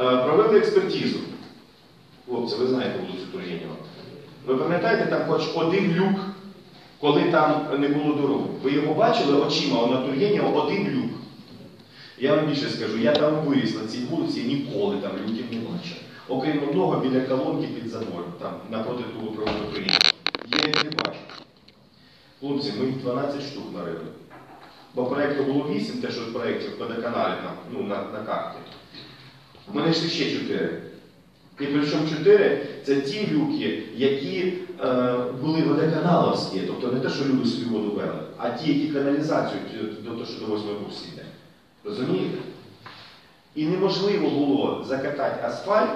Провели експертизу. Хлопці, ви знаєте вулицю Тургенєва. Ви пам'ятаєте, там хоч один люк, коли там не було дороги. Ви його бачили очима, на Тургенєва один люк. Я вам більше скажу, я там виріс на цій вулиці, ніколи там люків не бачив. Окрім одного біля колонки під забором, там напроти проводу Тургенєва. Я їх не бачу. Хлопці, ми їх 12 штук нарили. Бо проєкту було 8, те, що в проєкті в водоканалі на, ну, на, на карті. У мене ж ще 4. І причому 4 це ті люки, які е, були водоканаловські, тобто не те, що люди собі воду вели, а ті, які каналізацію до того, що до 8 курсі йде. Розумієте? І неможливо було закатати асфальт,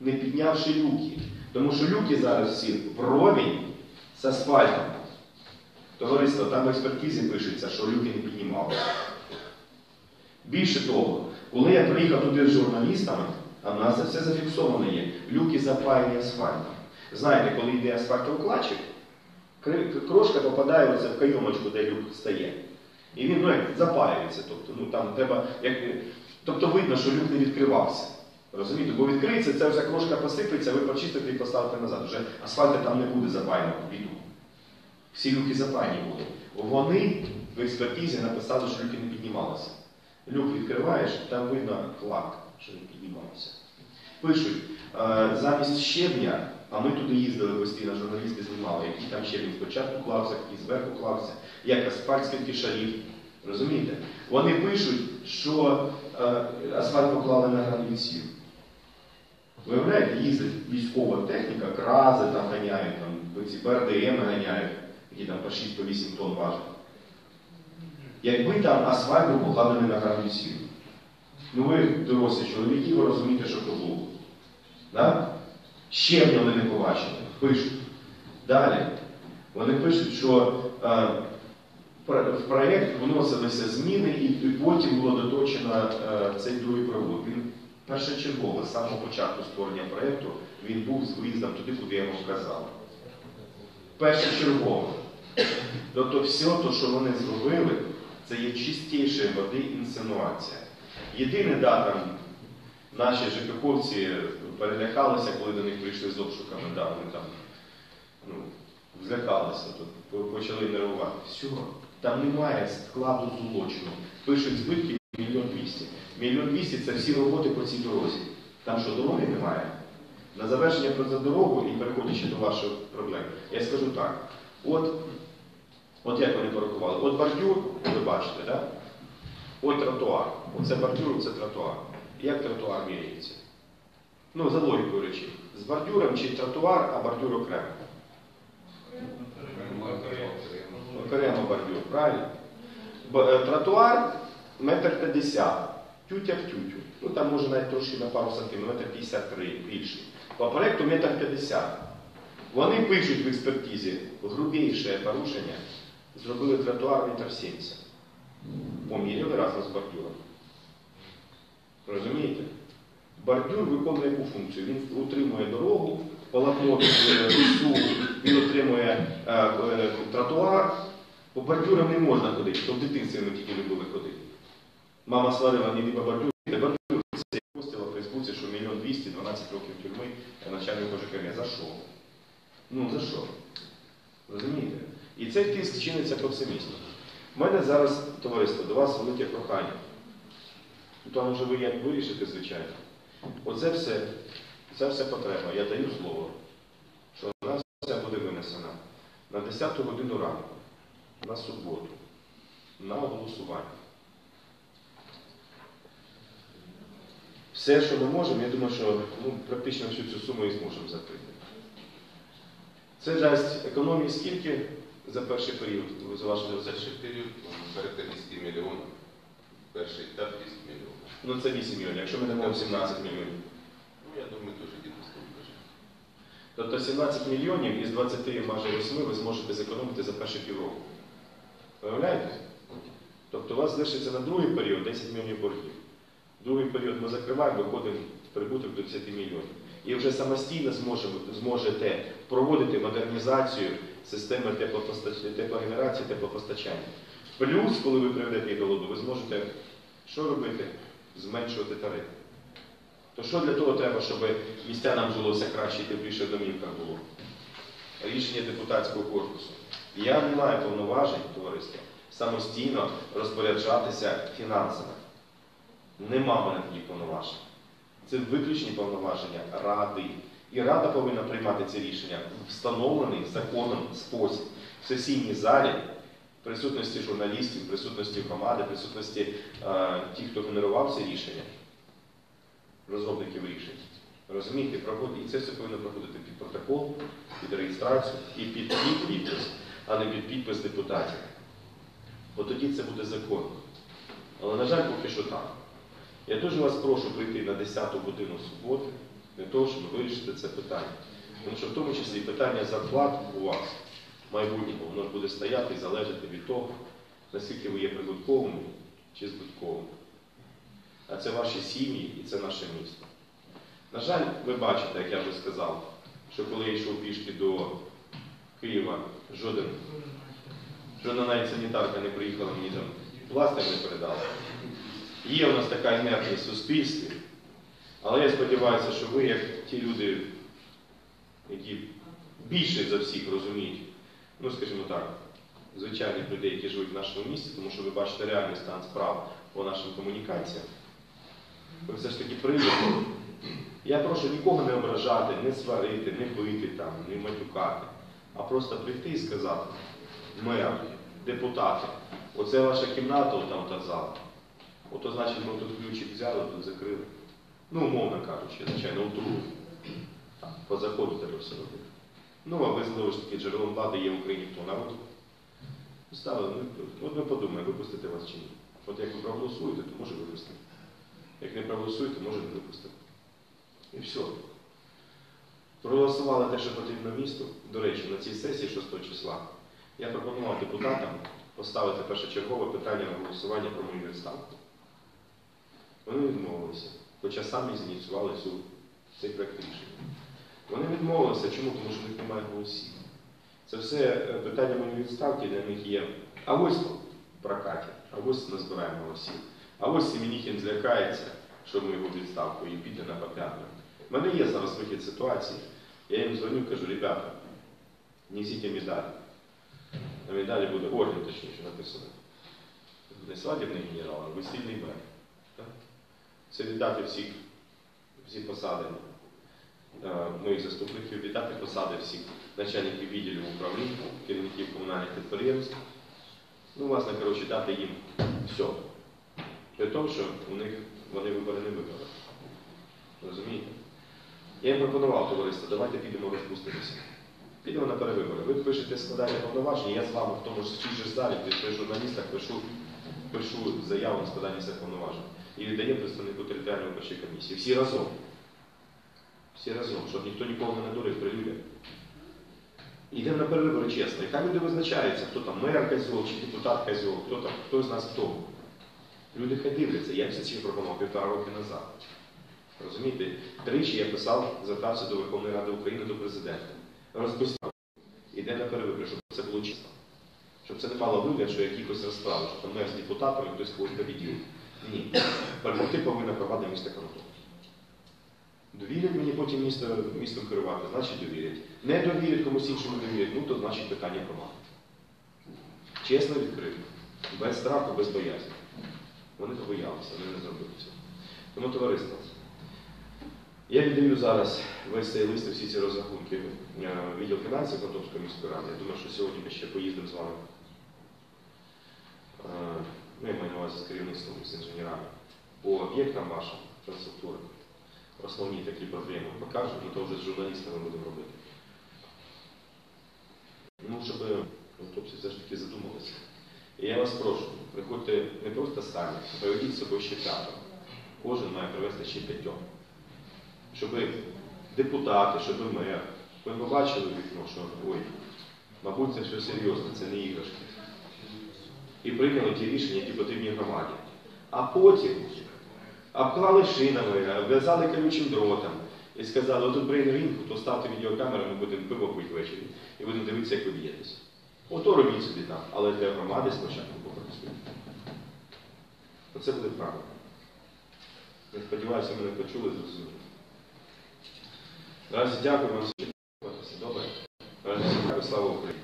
не піднявши люки. Тому що люки зараз всі вровень з асфальтом. Товариство, там в експертизі пишеться, що люки не піднімалися. Більше того, коли я приїхав туди з журналістами, а в нас це все зафіксовано є, люки запаяні асфальтом. Знаєте, коли йде асфальтоукладчик, крошка попадає в кайомочку, де люк стає. І він ну, як запаюється. Тобто, ну, там треба, як, тобто видно, що люк не відкривався. Розумієте, бо відкриється, ця вся крошка посипеться, ви почистите і поставите назад. Вже асфальту там не буде запаяно біду. Всі люки запаяні були. Вони в експертизі написали, що люки не піднімалися. Люк відкриваєш, там видно клак, що не піднімався. Пишуть, е, замість щебня, а ми туди їздили постійно, журналісти знімали, який там щебінь спочатку клався, який зверху клався, як асфальт скільки. Розумієте? Вони пишуть, що е, асфальт поклали на границю. Виявляєте, їздить військова техніка, крази там ганяють, там, ці БРДМ ганяють, які там по 6-8 тонн важать. Якби там асфальт був покладений на границю. Ну ви дорослі чоловіки, ви розумієте, що то було. Да? Щебня вони не побачили. Пишуть. Далі. Вони пишуть, що е, в проєкт вносилися зміни, і і потім було доточено е, цей другий провод. Він першочергово, з самого початку створення проєкту, він був з виїздом туди, куди я вам казав. Першочергово. Тобто все, те, що вони зробили, це є чистішої води інсинуація. Єдине, да, там наші ЖКХовці перелякалися, коли до них прийшли з обшуками, да, вони там ну, злякалися, тут, почали нервувати. Все, там немає складу злочину. Пишуть збитки мільйон двісті. Мільйон двісті це всі роботи по цій дорозі. Там що дороги немає. На завершення про за дорогу і переходячи до ваших проблем, я скажу так. От, от як вони порахували? От бордюр, ви бачите, да? От тротуар. Оце бордюр, це тротуар. Як тротуар міряється? Ну, за логікою речі. З бордюром чи тротуар, а бордюр окремо. Окремо бордюр, правильно? Е, тротуар метр п'ятдесят, тютя в тютю. Ну там може навіть трошки на пару сантиметрів, метр 53 більше. По проекту метр п'ятдесят. Вони пишуть в експертизі грубіше порушення, зробили тротуар метр 70. Поміряли разом з бордюром. Розумієте? Бордюр виконує яку функцію? Він утримує дорогу, полотно е, лісу, він утримує е, е, тротуар. По бордюрам не можна ходити, то в дитинстві ми тільки любили ходити. Мама сварила мені по бордюру, де бордюр це постила в Фейсбуці, що мільйон двісті, 12 років тюрми, начальник ЖКГ. За що? Ну за що? Розумієте? І цей тиск чиниться по всім місту. У мене зараз, товариство, до вас велике прохання. Ну, Там вже ви як вирішите, звичайно. Оце все, це все потреба. Я даю слово, що вона вся буде винесена на 10 годину ранку, на суботу, на голосування. Все, що ми можемо, я думаю, що ну, практично всю цю суму і зможемо закрити. Це дасть економії скільки за перший період, з вашого Перший період порядка 10 мільйонів. Перший етап 10 мільйонів. Ну це 8 мільйонів, якщо ми дамо 17 мільйонів. Ну, я думаю, теж діти скажу. Тобто 17 мільйонів із 20 майже 8 ви зможете зекономити за перші півроку. Виявляєте? Тобто у вас лишиться на другий період 10 мільйонів боргів. Другий період ми закриваємо, виходимо в прибуток до 10 мільйонів. І вже самостійно зможемо, зможете проводити модернізацію системи теплогенерації, теплопостачання. Плюс, коли ви приведете їх ви зможете що робити? Зменшувати тарифи. То що для того треба, щоб містянам жилося краще і тепліше в домівках було? Рішення депутатського корпусу. Я не маю повноважень, товариство, самостійно розпоряджатися фінансами. Нема мене таких повноважень. Це виключні повноваження ради. І рада повинна приймати ці рішення в встановлений законом спосіб в сесійній залі, в присутності журналістів, в присутності громади, в присутності е, тих, хто генерував ці рішення, розробників рішень. Розумієте, і це все повинно проходити під протокол, під реєстрацію і під підпис, а не під підпис депутатів. От тоді це буде законно. Але, на жаль, поки що так. Я дуже вас прошу прийти на 10 годину суботи для того, щоб вирішити це питання. Тому що в тому числі питання зарплат у вас в майбутньому, воно буде стояти і залежати від того, наскільки ви є прибутковими чи збитковими. А це ваші сім'ї і це наше місто. На жаль, ви бачите, як я вже сказав, що коли я йшов пішки до Києва, жоден, жодна навіть санітарка не приїхала мені там пластик не передала. Є у нас така інертність в суспільстві, але я сподіваюся, що ви, як ті люди, які більше за всіх розуміють, ну скажімо так, звичайних людей, які живуть в нашому місті, тому що ви бачите реальний стан справ по нашим комунікаціям, ви все ж таки прийдете. Я прошу нікого не ображати, не сварити, не бити там, не матюкати, а просто прийти і сказати, мер, депутати, оце ваша кімната, там та зала. Ото значить, ми тут ключик взяли, тут закрили. Ну, умовно кажучи, звичайно, утру. Там, По закону треба все робити. Ну, а ви знову ж таки джерелом влади є в Україні хто народ. Ставили, ну, от ми подумаємо, випустити вас чи ні. От як ви проголосуєте, то може випустити. Як не проголосуєте, може не випустити. І все. Проголосували те, що потрібно місту. До речі, на цій сесії 6 числа я пропонував депутатам поставити першочергове питання на голосування про мою відставку. Вони відмовилися, хоча самі зініціювали цю, цей проект рішення. Вони відмовилися, чому? Тому що в них немає голосів. Це все е, питання моєї відставки для них є. А ось в прокаті, а ось назбираємо голосів. А ось Семеніхін злякається, що ми його відставку і піде на попятну. У мене є зараз вихід ситуації. Я їм дзвоню, кажу, ребята, несіть медаль. На медалі буде орден, точніше написано. Не свадібний генерал, а весільний брак. Це віддати всіх, всі посади е, моїх заступників, віддати посади всіх начальників відділів управління, керівників комунальних підприємств. Ну, власне, коротше, дати їм все. При тому, що у них вони вибори не виграли. Розумієте? Я їм пропонував товариство, давайте підемо розпустимося. Підемо на перевибори. Ви пишете складання повноважень, я з вами в тому ж цій же залі, при журналістах пишу, пишу заяву на складання цих повноважень. І віддає представнику територіальної виборчої комісії. Всі разом. Всі разом, щоб ніхто нікого не надурив при людях. Йдемо на перевибори чесно. І хай люди визначаються, хто там мер козьол чи депутат козьол, хто там, хто з нас хто. Люди хай дивляться. Я це ще пропонував півтора роки назад. Розумієте? Тричі я писав, звертався до Верховної Ради України, до президента. Розписав. Іде на перевибори, щоб це було чесно. Щоб це не мало вигляд, що якихось розправи, що там мер з депутатами хтось когось побідів. Ні. Перемогти повинна громада міста Коротов. Довірять мені потім місто, містом керувати, значить довірять. Не довірять комусь іншому довірять, ну то значить питання громади. Чесно відкрито, без страху, без боязні. Вони побоялися, вони не зробили цього. Тому товариство. Я віддаю зараз весь цей лист і всі ці розрахунки е, відділ фінансів Контовської міської ради. Я думаю, що сьогодні ми ще поїздимо з вами. Е, Ну, я маю на увазі з керівництвом, з інженерами, по об'єктам вашим інфраструктури. Основні такі проблеми покажемо, і то вже з журналістами будемо робити. Ну, щоб хлопці все ж таки задумалися. І я вас прошу, приходьте не просто самі, приведіть з собою ще п'ятеро. Кожен має привезти ще п'ятьох. Щоб депутати, щоб мер, ви побачили вікно, що ой, мабуть, це все серйозно, це не іграшки. І прийняли ті рішення, які потрібні громаді. А потім обклали шинами, обв'язали колючим дротом і сказали, отут брейн-рінг, то ставте відеокамеру, ми будемо пиво пити ввечері і будемо дивитися, як ви б'єтесь. Ото робіть собі там, але для громади спочатку попрацюйте. Оце буде правильно. Я сподіваюся, мене почули, зрозуміли. Наразі дякую вам. Все добре. Наразі дякую, слава Україні.